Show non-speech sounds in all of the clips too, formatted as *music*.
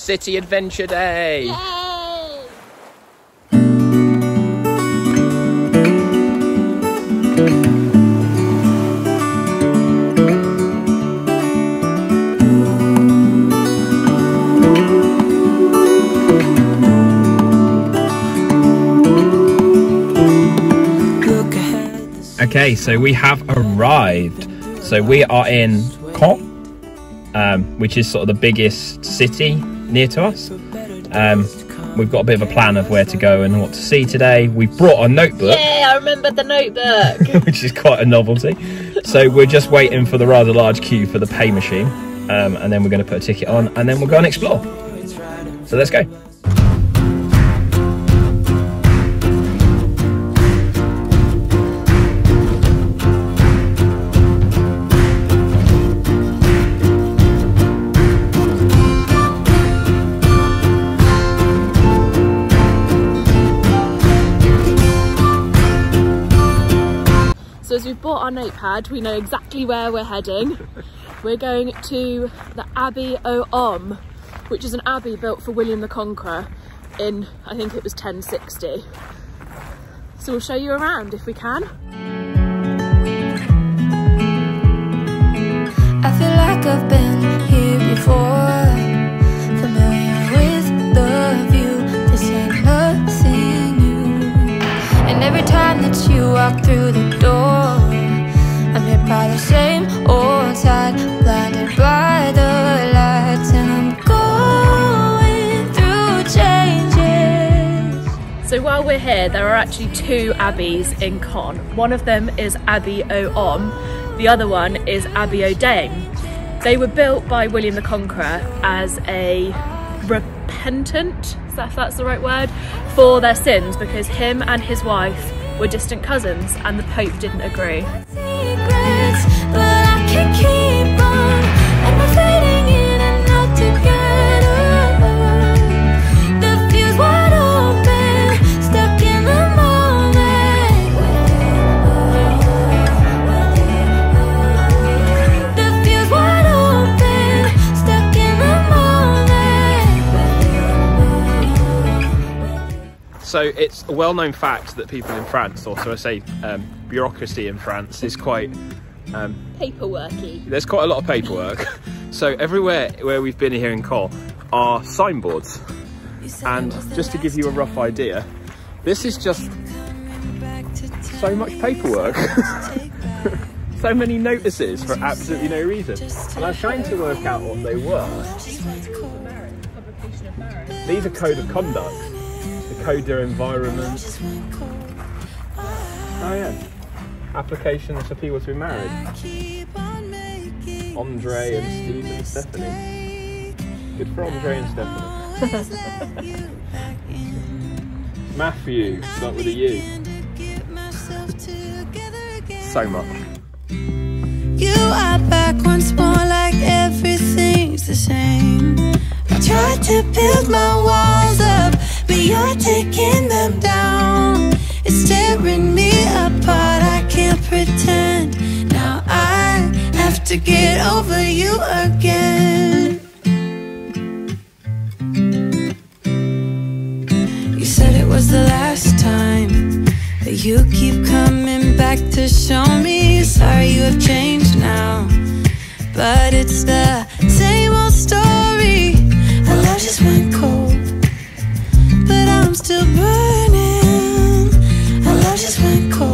City Adventure Day. Yay! Okay, so we have arrived. So we are in Caen, um, which is sort of the biggest city near to us. Um, we've got a bit of a plan of where to go and what to see today. We've brought a notebook, Yeah, I remember the notebook. *laughs* which is quite a novelty. So we're just waiting for the rather large queue for the pay machine, um, and then we're going to put a ticket on, and then we'll go and explore. So let's go. So as we've bought our notepad, we know exactly where we're heading. *laughs* We're going to the Abbey o Om, which is an abbey built for William the Conqueror in, I think it was 1060. So we'll show you around if we can. I feel like I've been here before. Familiar with the view, this ain't nothing new. And every time that you walk through the door, I'm hit by the same old blinded by the lights, and I'm going through changes. So while we're here, there are actually two abbeys in Caen. One of them is Abbey o Om, the other one is Abbey o Dame. They were built by William the Conqueror as a repentant, if that's the right word, for their sins because him and his wife were distant cousins and the Pope didn't agree. So it's a well-known fact that people in France, or so I say, um, bureaucracy in France is quite um, Paperworky. there's quite a lot of paperwork. *laughs* so everywhere where we've been here in Caen are signboards. And just to give you a rough idea, this is just so much paperwork. *laughs* so many notices for absolutely no reason. And I was trying to work out what they were. These are code of conduct, the code de environment. Oh yeah. Applications for people to be married. Andre and Steve and Stephanie. Good for Andre and Stephanie. *laughs* Matthew, start with a U. *laughs* So much. You are back once more like everything's the same. I tried to build my walls up, but you're taking them down. It's to get over you again. You said it was the last time. But you keep coming back to show me. Sorry, you have changed now. But it's the same old story. Our love just went cold. But I'm still burning. Our love just went cold.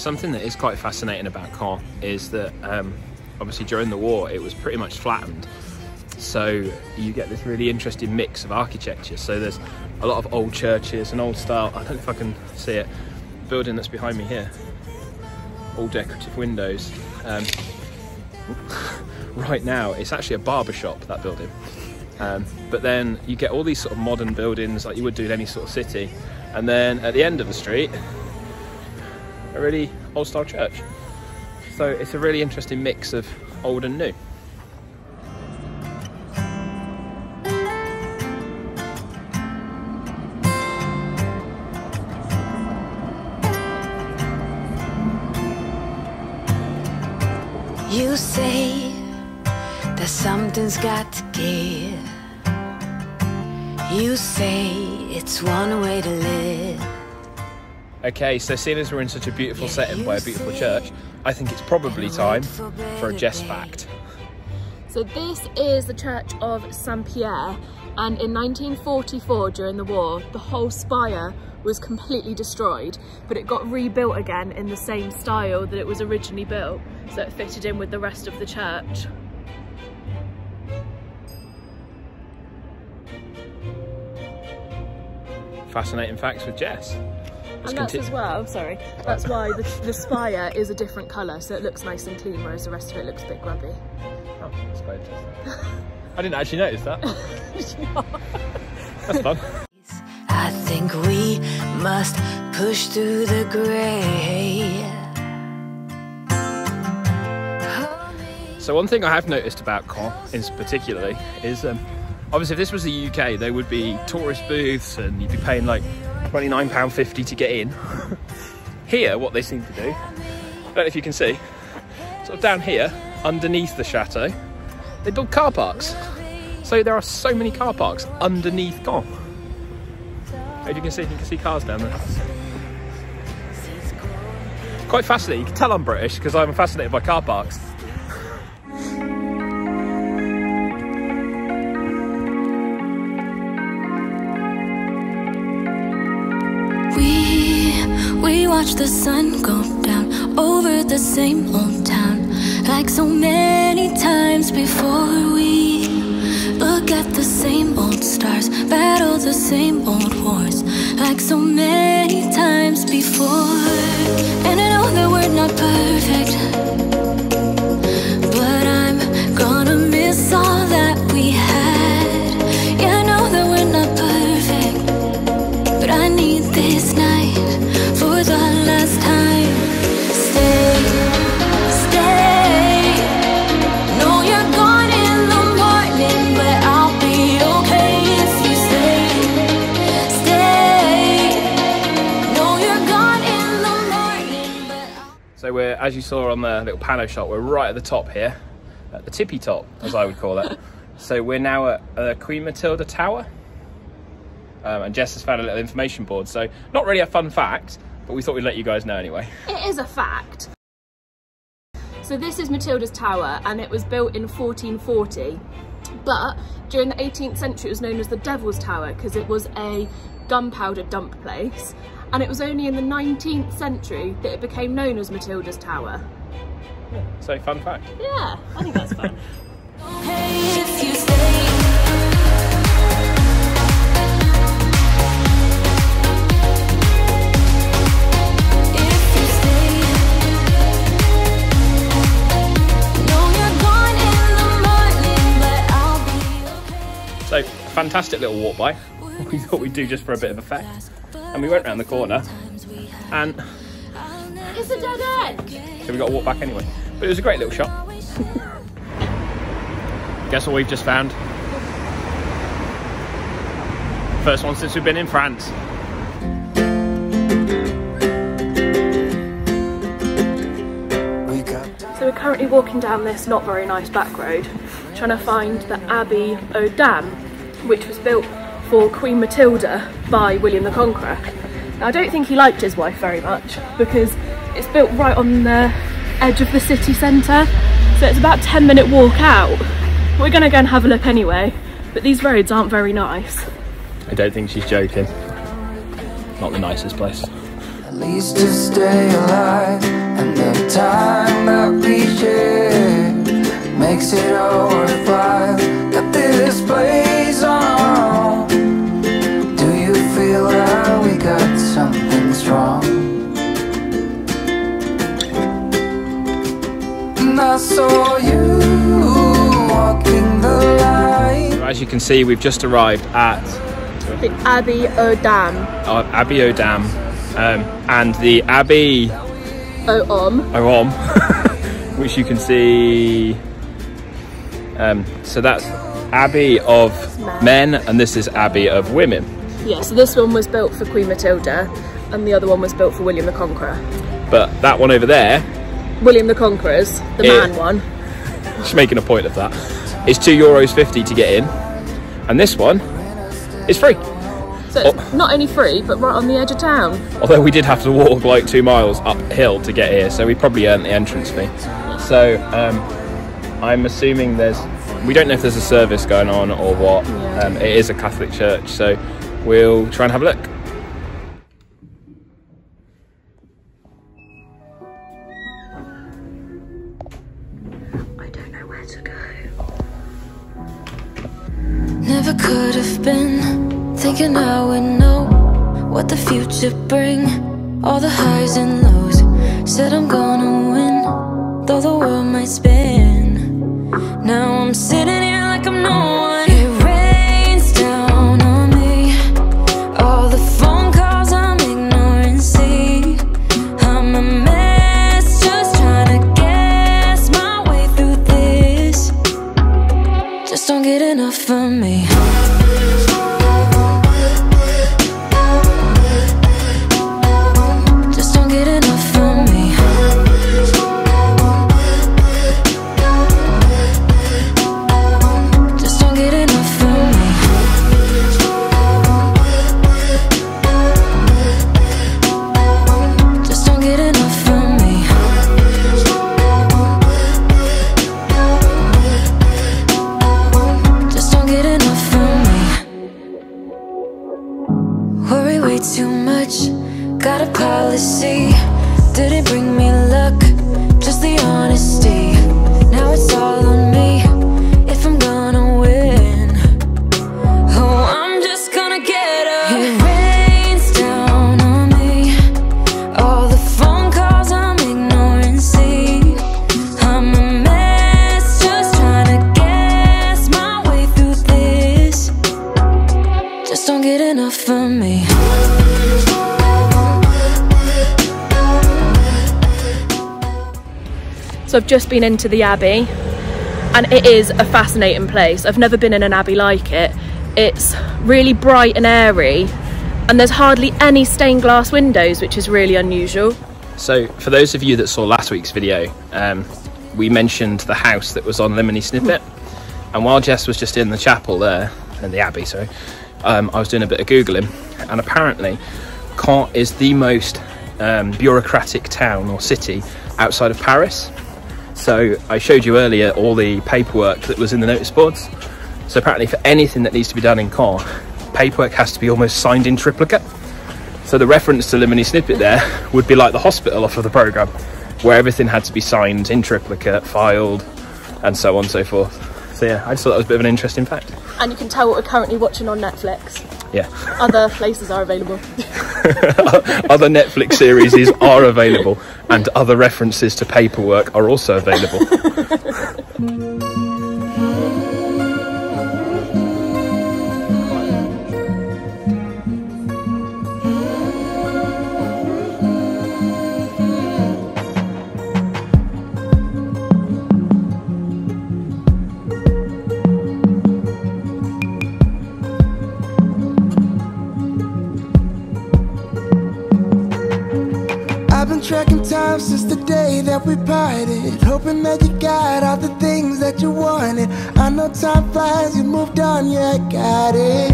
Something that is quite fascinating about Caen is that um, obviously during the war it was pretty much flattened. So you get this really interesting mix of architecture. So there's a lot of old churches, an old style. I don't know if I can see it. Building that's behind me here, all decorative windows. Um, *laughs* right now, it's actually a barber shop. That building. Um, but then you get all these sort of modern buildings like you would do in any sort of city, and then at the end of the street, a really old style church. So it's a really interesting mix of old and new. You say that something's got to give. You say it's one way to live. Okay, so seeing as we're in such a beautiful setting by a beautiful church, I think it's probably time for a Jess fact. So this is the Church of Saint Pierre and in 1944 during the war the whole spire was completely destroyed but it got rebuilt again in the same style that it was originally built so it fitted in with the rest of the church. Fascinating facts with Jess. And that's as well, sorry, that's why the, the spire is a different colour so it looks nice and clean whereas the rest of it looks a bit grubby. Oh, that's quite interesting. I didn't actually notice that. That's fun. I think we must push through the gray. So one thing I have noticed about Caen, in particularly, is um, obviously if this was the UK, there would be tourist booths and you'd be paying like £29.50 to get in. *laughs* here, what they seem to do, I don't know if you can see, sort of down here, underneath the chateau, they build car parks. So there are so many car parks underneath Caen. As you can see, you can see cars down there. Quite fascinating. You can tell I'm British because I'm fascinated by car parks. Watch the sun go down over the same old town like so many times before. We look at the same old stars battle the same old wars like so many times before. And I know that we're not perfect but I'm gonna miss all as you saw on the little pano shot, we're right at the top here, at the tippy top, as I would call it. *laughs* so we're now at uh, Queen Matilda Tower, um, and Jess has found a little information board. So not really a fun fact, but we thought we'd let you guys know anyway. It is a fact. So this is Matilda's Tower and it was built in 1440. But during the 18th century it was known as the Devil's Tower because it was a gunpowder dump place. And it was only in the 19th century that it became known as Matilda's Tower. So fun fact. Yeah, I think that's fun. *laughs* okay if you stay. If you stay. Know you're gone in the morning, but I'll be okay. So fantastic little walk by. *laughs* We thought we'd do just for a bit of effect. And we went round the corner and it's a dead end! so we got to walk back anyway. But it was a great little shot. Guess what we've just found? First one since we've been in France. So we're currently walking down this not very nice back road, trying to find the Abbey O'Dam which was built for Queen Matilda by William the Conqueror. Now, I don't think he liked his wife very much because it's built right on the edge of the city centre, so it's about a 10 minute walk out. We're gonna go and have a look anyway, but these roads aren't very nice. I don't think she's joking. Not the nicest place. At least to stay alive and the time that we share makes it all worthwhile. Got this place on as you can see, we've just arrived at The Abbey o' Dam, uh, Abbey o' Dam um, and the Abbey o' Om. Oom, *laughs* which you can see. Um, so that's Abbey of Men, and this is Abbey of Women. Yeah, so this one was built for Queen Matilda and the other one was built for William the Conqueror. But that one over there William the Conqueror's, the Yeah. man one. Just making a point of that. It's two euros fifty to get in, and this one is free. So it's not only free, but right on the edge of town. Although we did have to walk like two miles uphill to get here, so we probably earned the entrance fee. So um, I'm assuming there's. We don't know if there's a service going on or what. Yeah. Um, it is a Catholic church, so we'll try and have a look. Future bring. All the highs and lows. Said I'm gonna win, though the world might spin. Now I'm sitting here like I'm no So I've just been into the Abbey and it is a fascinating place. I've never been in an Abbey like it. It's really bright and airy and there's hardly any stained glass windows, which is really unusual. So, for those of you that saw last week's video, um, we mentioned the house that was on Lemony Snicket. And while Jess was just in the chapel there, in the Abbey, sorry, um, I was doing a bit of Googling. And apparently, Caen is the most um, bureaucratic town or city outside of Paris. So, I showed you earlier all the paperwork that was in the notice boards. So, apparently, for anything that needs to be done in Caen, paperwork has to be almost signed in triplicate. So the reference to Lemony Snicket there would be like the hospital off of the programme, where everything had to be signed in triplicate, filed, and so on and so forth. So yeah, I just thought that was a bit of an interesting fact. And you can tell what we're currently watching on Netflix. Yeah. Other places are available. *laughs* other Netflix series are available, and other references to paperwork are also available. *laughs* tracking time since the day that we parted. Hoping that you got all the things that you wanted. I know time flies, you moved on, yeah, I got it.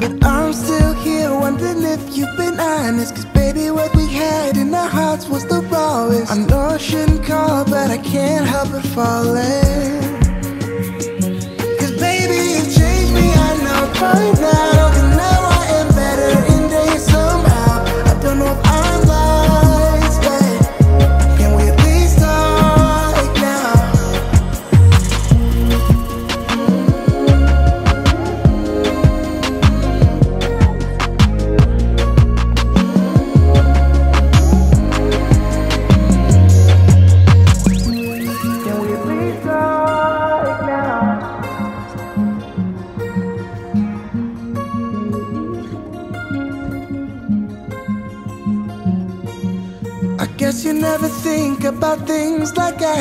But I'm still here wondering if you've been honest. Cause baby, what we had in our hearts was the rawest. I know I shouldn't call, but I can't help but falling. Cause baby, you changed me, I know now now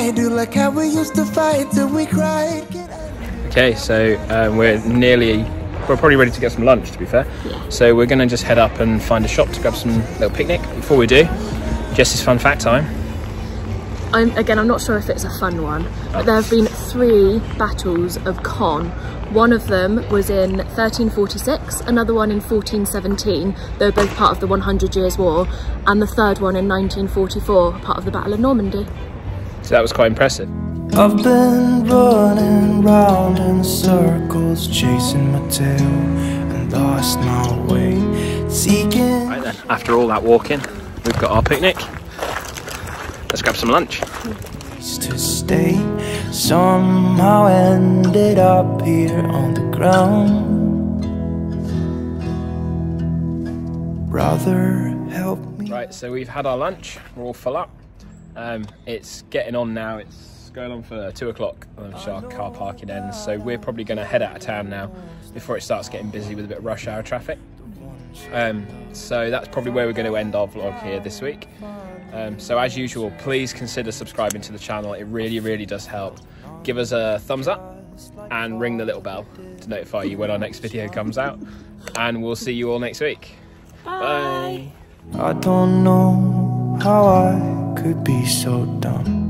I do, like how we used to fight till we cried. Okay, so um, we're nearly, we're probably ready to get some lunch to be fair. So we're going to just head up and find a shop to grab some little picnic. Before we do, Jess's fun fact time. I'm, again, I'm not sure if it's a fun one, but there have been three battles of Caen. One of them was in 1346, another one in 1417, they were both part of the 100 Years' War, and the third one in 1944, part of the Battle of Normandy. So that was quite impressive. I've been running round in circles, chasing my tail, and lost my way, seeking. Right then, after all that walking, we've got our picnic. Let's grab some lunch. to stay. Somehow ended up here on the ground. Brother, help me. Right, so we've had our lunch. We're all full up. Um, it's getting on now. It's going on for two o'clock, which our car parking ends. So we're probably going to head out of town now before it starts getting busy with a bit of rush hour traffic. Um, so that's probably where we're going to end our vlog here this week. Um, so as usual, please consider subscribing to the channel. It really, really does help. Give us a thumbs up and ring the little bell to notify you when our next video comes out. And we'll see you all next week. Bye. I don't know how I could be so dumb.